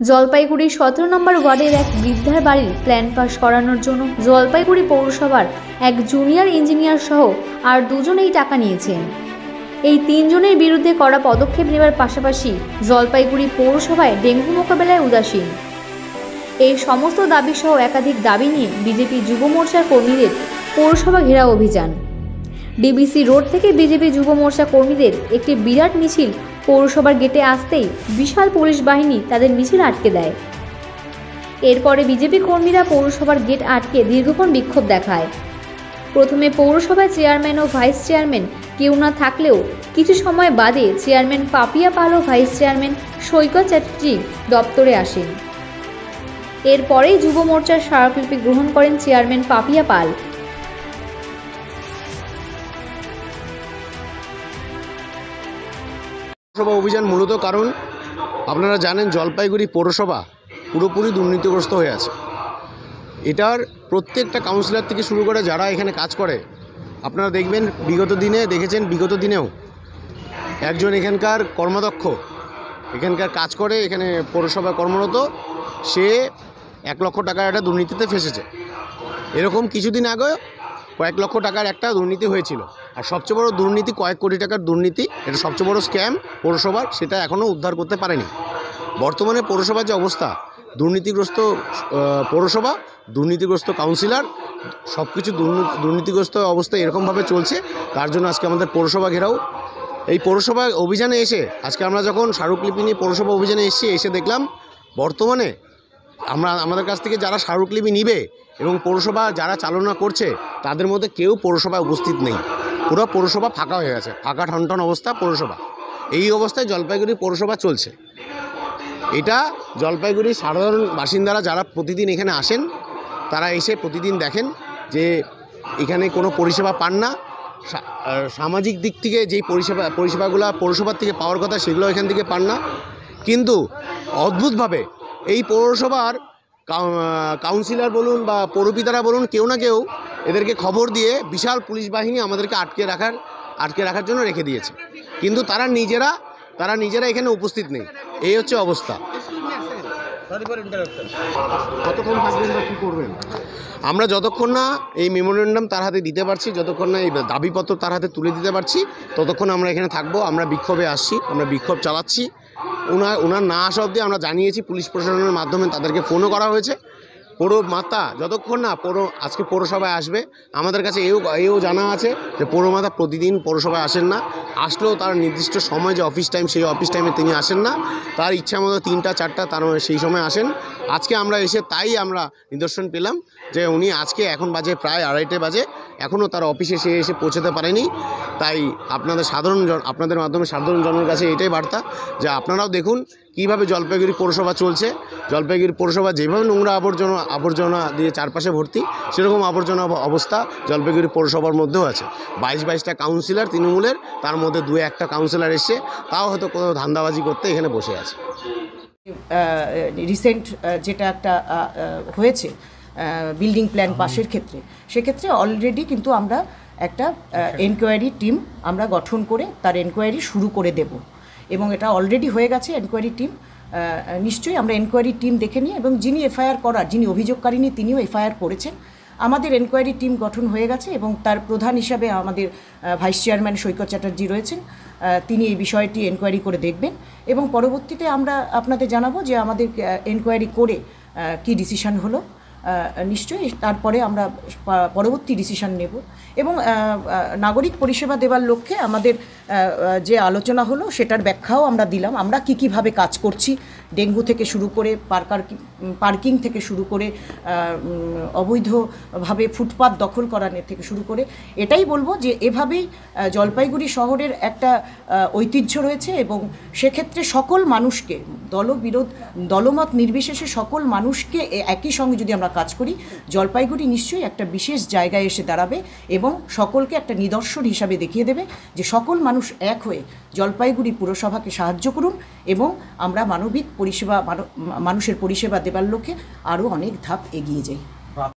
জলপাইগুড়ি সতেরো নম্বর ওয়ার্ডের এক বৃদ্ধার বাড়ির প্ল্যান পাস করানোর জন্য জলপাইগুড়ি পৌরসভার এক জুনিয়র ইঞ্জিনিয়ার সহ আর দুজনেই টাকা নিয়েছেন। এই তিনজনের বিরুদ্ধে কড়া পদক্ষেপ নেওয়ার পাশাপাশি জলপাইগুড়ি পৌরসভায় ডেঙ্গু মোকাবেলায় উদাসীন। এই সমস্ত দাবি সহ একাধিক দাবি নিয়ে বিজেপি যুব মোর্চার কর্মীদের পৌরসভা ঘেরাও অভিযান। ডিবিসি রোড থেকে বিজেপি যুব মোর্চা কর্মীদের একটি বিরাট মিছিল পৌরসভার গেটে আসতেই বিশাল পুলিশ বাহিনী তাদের মিছিল আটকে দেয়। এরপরে বিজেপি কর্মীরা পৌরসভার গেট আটকে দীর্ঘক্ষণ বিক্ষোভ দেখায়। প্রথমে পৌরসভার চেয়ারম্যান ও ভাইস চেয়ারম্যান কেউ না থাকলেও কিছু সময় বাদে চেয়ারম্যান পাপিয়া পাল ও ভাইস চেয়ারম্যান সৈকত চ্যাটার্জি দপ্তরে আসেন। এরপরেই যুব মোর্চার স্মারকলিপি গ্রহণ করেন চেয়ারম্যান পাপিয়া পাল। পৌরসভা অভিযান মূলত কারণ, আপনারা জানেন জলপাইগুড়ি পৌরসভা পুরোপুরি দুর্নীতিগ্রস্ত হয়ে আছে। এটার প্রত্যেকটা কাউন্সিলর থেকে শুরু করে যারা এখানে কাজ করে, আপনারা দেখবেন বিগত দিনে, দেখেছেন বিগত দিনেও একজন এখানকার কর্মদক্ষ এখানকার কাজ করে, এখানে পৌরসভা কর্মরত, সে এক লক্ষ টাকার একটা দুর্নীতিতে ফেসেছে। এরকম কিছুদিন আগে কয়েক লক্ষ টাকার একটা দুর্নীতি হয়েছিল। আর সবচেয়ে বড় দুর্নীতি কয়েক কোটি টাকার দুর্নীতি, এটা সবচেয়ে বড় স্ক্যাম পৌরসভার, সেটা এখনও উদ্ধার করতে পারেনি। বর্তমানে পৌরসভার যে অবস্থা, দুর্নীতিগ্রস্ত পৌরসভা, দুর্নীতিগ্রস্ত কাউন্সিলর সব কিছু দুর্নীতিগ্রস্ত অবস্থা এরকমভাবে চলছে। তার জন্য আজকে আমাদের পৌরসভা ঘেরাও। এই পৌরসভা অভিযানে এসে, আজকে আমরা যখন স্মারকলিপি নিয়ে পৌরসভা অভিযানে এসেছি, এসে দেখলাম, বর্তমানে আমরা, আমাদের কাছ থেকে যারা স্মারকলিপি নিবে এবং পৌরসভা যারা চালনা করছে, তাদের মধ্যে কেউ পৌরসভায় উপস্থিত নেই। পুরো পৌরসভা ফাঁকা হয়ে গেছে। ফাঁকা ঠনঠন অবস্থা পৌরসভা। এই অবস্থায় জলপাইগুড়ি পৌরসভা চলছে। এটা জলপাইগুড়ির সাধারণ বাসিন্দারা যারা প্রতিদিন এখানে আসেন, তারা এসে প্রতিদিন দেখেন যে এখানে কোনো পরিষেবা পান না। সামাজিক দিক থেকে যেই পরিষেবা, পরিষেবাগুলো পৌরসভার থেকে পাওয়ার কথা সেগুলো এখান থেকে পান না। কিন্তু অদ্ভুতভাবে এই পৌরসভার কাউ- কাউন্সিলর বলুন বা পৌরপিতারা বলুন কেউ না কেউ এদেরকে খবর দিয়ে বিশাল পুলিশ বাহিনী আমাদেরকে আটকে রাখার আটকে রাখার জন্য রেখে দিয়েছে। কিন্তু তারা নিজেরা তারা নিজেরা এখানে উপস্থিত নেই। এই হচ্ছে অবস্থা। আমরা যতক্ষণ না এই মেমোরেন্ডাম তার হাতে দিতে পারছি যতক্ষণ না এই দাবিপত্র তার হাতে তুলে দিতে পারছি ততক্ষণ আমরা এখানে থাকব আমরা বিক্ষোভে আসছি আমরা বিক্ষোভ চালাচ্ছি। ওনার ওনার না আসা অবধি আমরা জানিয়েছি পুলিশ প্রশাসনের মাধ্যমে তাদেরকে ফোনও করা হয়েছে। পৌর মাতা, যতক্ষণ না পৌর, আজকে পৌরসভায় আসবে, আমাদের কাছে এও এও জানা আছে যে পৌরমাতা প্রতিদিন পৌরসভায় আসেন না। আসলেও তার নির্দিষ্ট সময় যে অফিস টাইম সেই অফিস টাইমে তিনি আসেন না। তার ইচ্ছা মতো তিনটা, চারটা, তার সেই সময় আসেন। আজকে আমরা এসে তাই আমরা নিদর্শন পেলাম যে উনি আজকে এখন বাজে প্রায় আড়াইটে বাজে, এখনও তার অফিসে সে এসে পৌঁছাতে পারেনি। তাই আপনাদের সাধারণ আপনাদের মাধ্যমে সাধারণ জনের কাছে এটাই বার্তা যে আপনারাও দেখুন কীভাবে জলপাইগুড়ি পৌরসভা চলছে? জলপাইগুড়ি পৌরসভা যেভাবে নোংরা আবর্জনা আবর্জনা দিয়ে চারপাশে ভর্তি সেরকম আবর্জনা অব- অবস্থা জলপাইগুড়ি পৌরসভার মধ্যেও আছে। বাইশ বাইশটা কাউন্সিলর তৃণমূলের তার মধ্যে দু একটা কাউন্সিলর এসছে তাও হয়তো কোথাও ধান্দাবাজি করতে এখানে বসে আছে। রিসেন্ট যেটা একটা হয়েছে বিল্ডিং প্ল্যান পাশের ক্ষেত্রে সেক্ষেত্রে অলরেডি কিন্তু আমরা একটা এনকোয়ারি টিম আমরা গঠন করে তার এনকোয়ারি শুরু করে দেব। এবং এটা অলরেডি হয়ে গেছে এনকোয়ারি টিম নিশ্চয়ই আমরা এনকোয়ারি টিম দেখে নিই এবং যিনি এফআইআর করার, যিনি অভিযোগকারিনী তিনিও এফআইআর করেছেন। আমাদের এনকোয়ারি টিম গঠন হয়ে গেছে এবং তার প্রধান হিসাবে আমাদের ভাইস চেয়ারম্যান সৈকত চ্যাটার্জি রয়েছেন। তিনি এই বিষয়টি এনকোয়ারি করে দেখবেন এবং পরবর্তীতে আমরা আপনাদের জানাব যে আমাদের এনকোয়ারি করে কি ডিসিশন হলো। নিশ্চয়ই তারপরে আমরা পরবর্তী ডিসিশন নেব। এবং নাগরিক পরিষেবা দেওয়ার লক্ষ্যে আমাদের যে আলোচনা হলো সেটার ব্যাখ্যাও আমরা দিলাম। আমরা কী কীভাবে কাজ করছি, ডেঙ্গু থেকে শুরু করে পার্কার পার্কিং থেকে শুরু করে অবৈধভাবে ফুটপাত দখল করানো থেকে শুরু করে, এটাই বলব যে এভাবেই জলপাইগুড়ি শহরের একটা ঐতিহ্য রয়েছে এবং সেক্ষেত্রে সকল মানুষকে, দলবিরোধ, দলমত নির্বিশেষে সকল মানুষকে একই সঙ্গে যদি আমরা কাজ করি, জলপাইগুড়ি নিশ্চয়ই একটা বিশেষ জায়গায় এসে দাঁড়াবে এবং সকলকে একটা নিদর্শন হিসাবে দেখিয়ে দেবে যে সকল মানুষ এক হয়ে জলপাইগুড়ি পুরসভাকে সাহায্য করুন এবং আমরা মানবিক পরিষেবা মানো- মানুষের পরিষেবা দেবার লক্ষ্যে আরও অনেক ধাপ এগিয়ে যাই